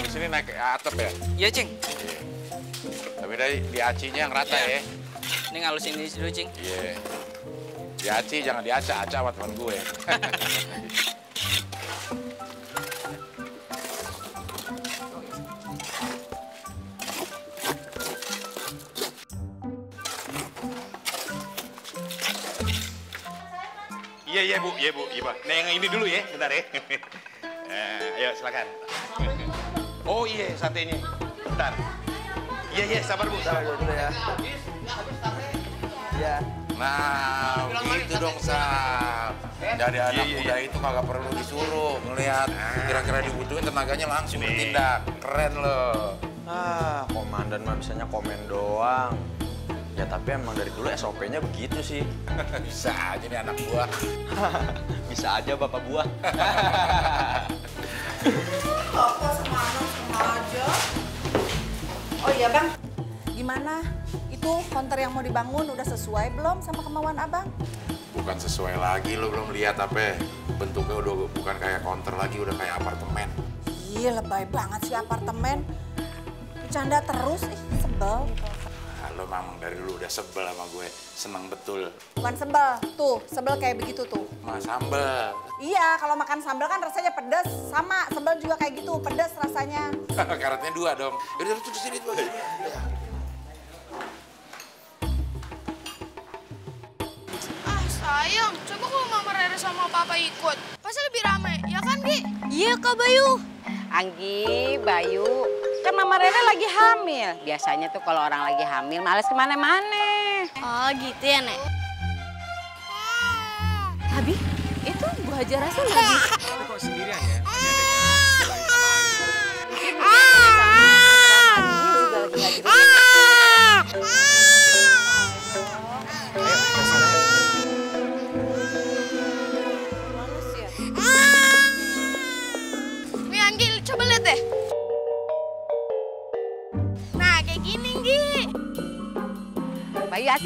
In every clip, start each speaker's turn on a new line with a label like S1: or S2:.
S1: habis ini naik atap ya?
S2: Iya, Cing.
S1: Iya. Tapi dari di acinya yang rata
S2: Iya.
S1: ya.
S2: Ini ngalusin ini dulu, Cing.
S1: Iya. Di aci jangan di aca, aca sama teman gue. Iya iya bu, iya bu, iya pak. Nah yang ini dulu ya, bentar ya. Eh, ayo silakan. Oh iya satenya, bentar. Iya iya sabar bu, sabar bu.
S3: dulu ya. Iya.
S1: Nah, gitu dong, Sal. Jadi anak muda itu kagak perlu disuruh ngelihat kira-kira dibutuhin tenaganya langsung bertindak. Keren loh.
S3: Ah, komandan mah bisanya komen doang. Ya tapi emang dari dulu SOP-nya begitu sih.
S1: Bisa aja nih anak gua.
S3: Bisa aja bapak buah.
S4: Bapak sama anak. Oh iya bang, gimana? Itu konter yang mau dibangun udah sesuai belum sama kemauan abang?
S1: Bukan sesuai lagi lo belum lihat apa. Bentuknya udah bukan kayak counter lagi, udah kayak apartemen.
S4: Iya lebay banget sih apartemen. Bercanda terus, ih sebel.
S1: Memang dari dulu udah sebel sama gue. Seneng betul.
S4: Bukan sebel, tuh sebel kayak begitu tuh.
S1: Mas sambel.
S4: Iya, kalau makan sambal kan rasanya pedes. Sama, sebel juga kayak gitu, pedes rasanya.
S1: Karetnya dua dong. Yaudah, tuh di sini tuh.
S5: Ah sayang, coba kalau Mama Rere sama Papa ikut. Pasti lebih rame, ya kan Gi? Iya Kak Bayu.
S6: Anggi, Bayu, Mama Rere lagi hamil. Biasanya tuh kalau orang lagi hamil males ke mana-mana.
S5: Oh gitu ya Nek.
S6: Abi, itu Bu Haja Rasul lagi.
S2: Tapi kok sendirian ya?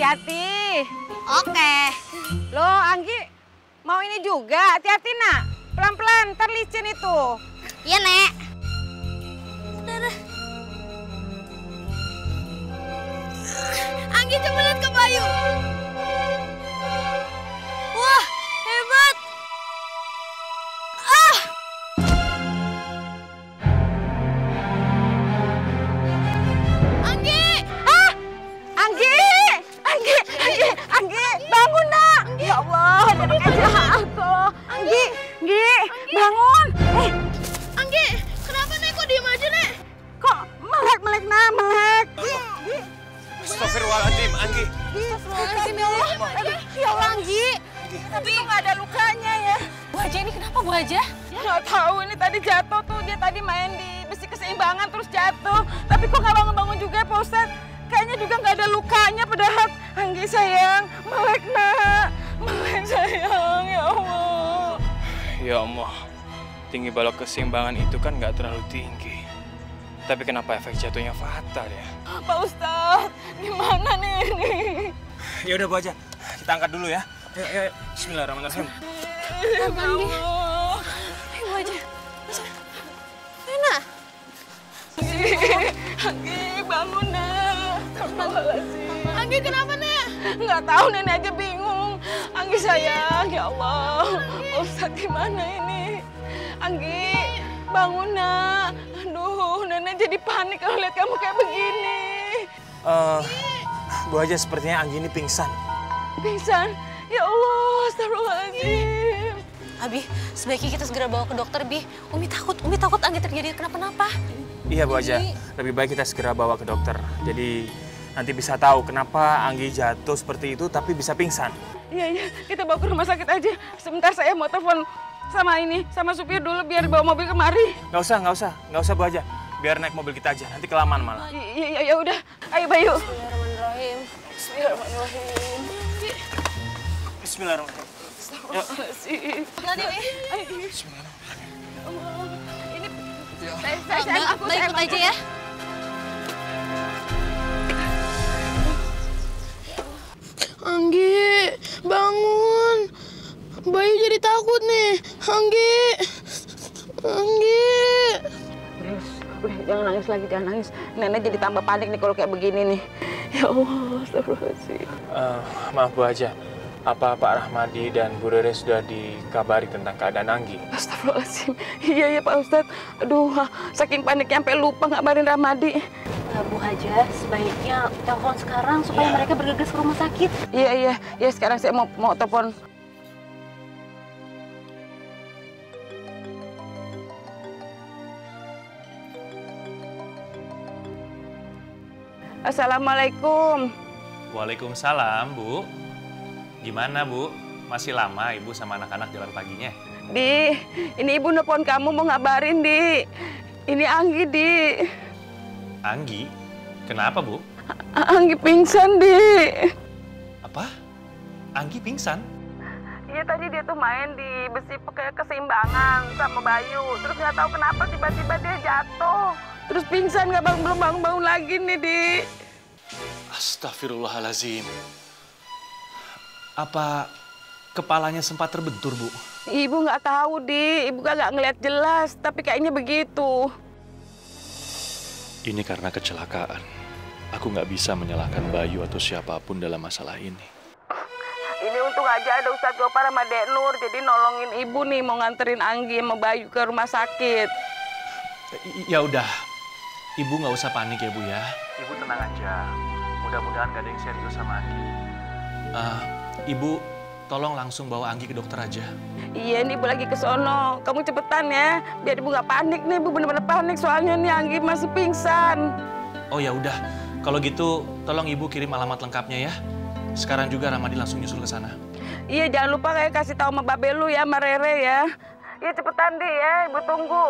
S6: Hati-hati.
S5: Oke.
S6: Lo Anggi, mau ini juga? Hati-hati nak. Pelan-pelan, ntar licin itu.
S5: Iya Nek. Anggi coba lihat ke Bayu. Bu Haja?
S6: Nggak tahu, ini tadi jatuh tuh. Dia tadi main di besi keseimbangan terus jatuh. Tapi kok nggak bangun-bangun juga ya Pak Ustadz? Kayaknya juga nggak ada lukanya padahal. Anggi sayang, melek nak. Melek sayang, ya Allah.
S2: Ya Allah, tinggi balok keseimbangan itu kan nggak terlalu tinggi. Tapi kenapa efek jatuhnya fatal ya?
S6: Pak Ustadz, gimana nih ini?
S2: Ya udah Bu aja, kita angkat dulu ya. Ayo, ayo, ayo. Bismillahirrahmanirrahim.
S6: Ya
S5: Bu Haja. Rena,
S6: Anggi, bangun nak. Astagfirullahaladzim.
S5: Anggi kenapa Nek?
S6: Nggak tahu nenek aja bingung. Anggi sayang, ya Allah. Pak Ustadz gimana ini? Anggi, bangun nak. Aduh, nenek jadi panik kalau lihat kamu kayak begini.
S2: Eh, Bu aja sepertinya Anggi ini pingsan.
S6: Pingsan. Ya Allah, astagfirullahaladzim.
S7: Abi, sebaiknya kita segera bawa ke dokter, Bi. Umi takut, Umi takut Anggi terjadi kenapa-napa.
S2: Iya Bu aja, lebih baik kita segera bawa ke dokter. Jadi nanti bisa tahu kenapa Anggi jatuh seperti itu tapi bisa pingsan.
S6: Iya, iya, kita bawa ke rumah sakit aja. Sebentar saya mau telepon sama ini, sama supir dulu biar bawa mobil kemari.
S2: Nggak usah, nggak usah, nggak usah Bu aja. Biar naik mobil kita aja, nanti kelamaan malah.
S6: Iya, iya, ya udah. Ayo, Bayu.
S7: Bismillahirrahmanirrahim.
S6: Bismillahirrahmanirrahim.
S2: Bismillahirrahmanirrahim.
S6: Astagfirullahaladzim.
S7: Ya.
S6: Allah, ini saya, saya,
S7: Mbak,
S6: saya, aku,
S7: Mbak
S6: saya
S7: ikut aja ya.
S5: Anggi, bangun. Bayu jadi takut nih. Anggi. Anggi.
S6: Udah, jangan nangis lagi, jangan nangis. Nenek jadi tambah panik nih kalau kayak begini nih. Ya Allah, astagfirullahaladzim.
S8: Eh, maaf Bu Haja, apa Pak Rahmadi dan Bu Rere sudah dikabari tentang keadaan Anggi?
S6: Astagfirullahaladzim. Iya, iya Pak Ustadz. Aduh, saking paniknya sampai lupa ngabarin Ramadi.
S7: Eh, Bu Haja, sebaiknya telepon sekarang supaya mereka bergegas ke rumah sakit.
S6: Iya, iya. Ya sekarang saya mau mau telepon. Assalamualaikum.
S8: Waalaikumsalam, Bu. Gimana, Bu? Masih lama Ibu sama anak-anak jalan paginya?
S6: Di, ini ibu nelfon kamu mau ngabarin, Di. Ini Anggi, Di.
S8: Anggi? Kenapa, Bu?
S6: A- Anggi pingsan, Di.
S8: Apa? Anggi pingsan?
S6: Iya tadi dia tuh main di besi pakai keseimbangan sama Bayu. Terus nggak tahu kenapa tiba-tiba dia jatuh. Terus pingsan nggak bangun belum bangun bangun lagi nih di.
S8: Astagfirullahalazim. Apa kepalanya sempat terbentur, Bu?
S6: Ibu nggak tahu di, ibu kan nggak ngeliat jelas. Tapi kayaknya begitu.
S9: Ini karena kecelakaan. Aku nggak bisa menyalahkan Bayu atau siapa pun dalam masalah ini.
S6: Ini untung aja ada Ustadz Gopar sama Dek Nur. Jadi nolongin ibu nih mau nganterin Anggi sama Bayu ke rumah sakit.
S8: Ya udah, Ibu nggak usah panik ya, Bu ya. Ibu tenang aja. Mudah-mudahan nggak ada yang serius sama Anggi. Eh, Ibu, tolong langsung bawa Anggi ke dokter aja.
S6: Iya nih ibu lagi ke sono. Kamu cepetan ya, biar ibu nggak panik nih. Ibu bener-bener panik soalnya nih Anggi masih pingsan.
S8: Oh ya udah, kalau gitu tolong Ibu kirim alamat lengkapnya ya. Sekarang juga Ramadi langsung nyusul ke sana.
S6: Iya jangan lupa kayak kasih tahu sama Babe lu ya, sama Rere ya. Iya cepetan deh ya, ibu tunggu.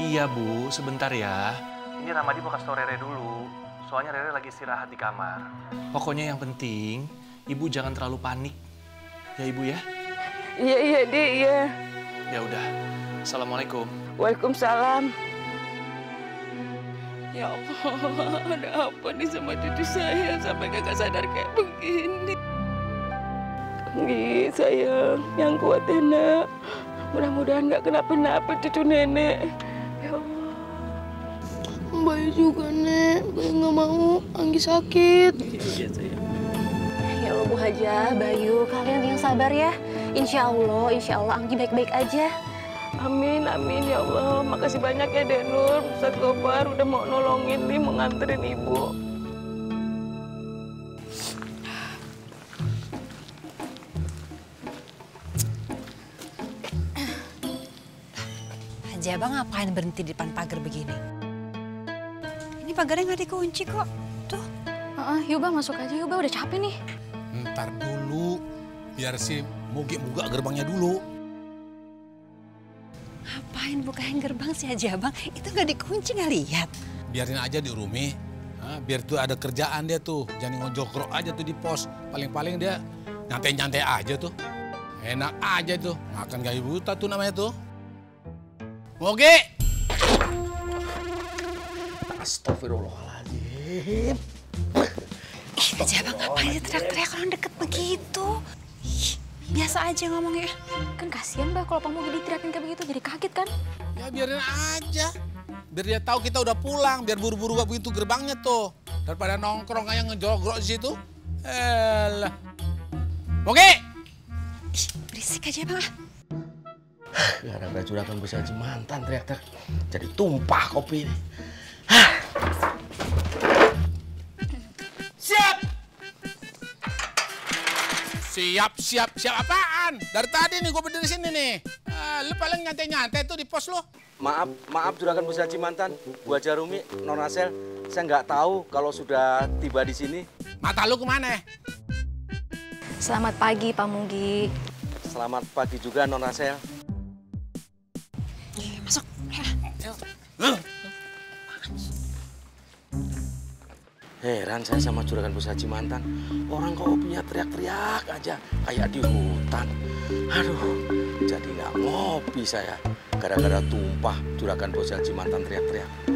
S8: Iya Bu, sebentar ya. Ini Ramadi mau kasih tau Rere dulu. Soalnya Rere lagi istirahat di kamar. Pokoknya yang penting, Ibu jangan terlalu panik. Ya Ibu ya?
S6: Iya iya di iya.
S8: Ya udah. Assalamualaikum.
S6: Waalaikumsalam. Ya Allah, ada apa nih sama cucu saya sampai gak sadar kayak begini. Anggi, sayang, yang kuat ya nak. Mudah-mudahan gak kenapa-napa cucu nenek. Ya Allah.
S5: Bayu juga, Nek. Bayu nggak mau Anggi sakit.
S7: Ya Allah Bu Haja, Bayu, kalian yang sabar ya. Insya Allah, insya Allah Anggi baik-baik aja.
S6: Amin, amin ya Allah. Makasih banyak ya Denur. Ustadz Gopar udah mau nolongin nih, mau nganterin ibu.
S10: Haji Abang ngapain berhenti di depan pagar begini? Ini pagarnya nggak dikunci kok. Tuh.
S5: Ah, yuk bang masuk aja yuk bang udah capek nih.
S11: Ntar dulu, biar si Mugi buka gerbangnya dulu.
S10: Ngapain bukain gerbang si Haji Abang? Itu nggak dikunci nggak lihat.
S11: Biarin aja di Rumi. Biar tuh ada kerjaan dia tuh. Jangan ngojok aja tuh di pos. Paling-paling dia nyantai-nyantai aja tuh. Enak aja tuh. Makan gayu buta tuh namanya tuh. Moge!
S12: Astagfirullahaladzim.
S10: Ih, Haji Abang ngapain teriak-teriak orang deket begitu? Ih, biasa aja ngomongnya.
S5: Kan kasihan bah kalau Pak Mugi diteriakin kayak begitu jadi kaget kan.
S11: Ya biarin aja. Biar dia tahu kita udah pulang. Biar buru-buru pintu gerbangnya tuh. Daripada nongkrong kayak ngejogrok di situ. Elah.
S10: Ih, berisik aja Bang ah.
S12: Gara-gara juragan bisa mantan teriak-teriak. Jadi tumpah kopi ini.
S11: Siap, siap, siap apaan? Dari tadi nih gue berdiri sini nih. Ah, lu paling nyantai-nyantai tuh di pos lo.
S13: Maaf, maaf Juragan Bus Haji Mantan. Bu Haja Rumi, Non Rasel. Saya nggak tahu kalau sudah tiba di sini.
S11: Mata lu ke mana?
S5: Selamat pagi Pak Mugi.
S13: Selamat pagi juga Non Rasel. Heran saya sama Juragan Bus Haji Mantan. Orang kok hobinya teriak-teriak aja. Kayak di hutan. Aduh, jadi nggak ngopi saya. Gara-gara tumpah Juragan Bus Haji Mantan teriak-teriak.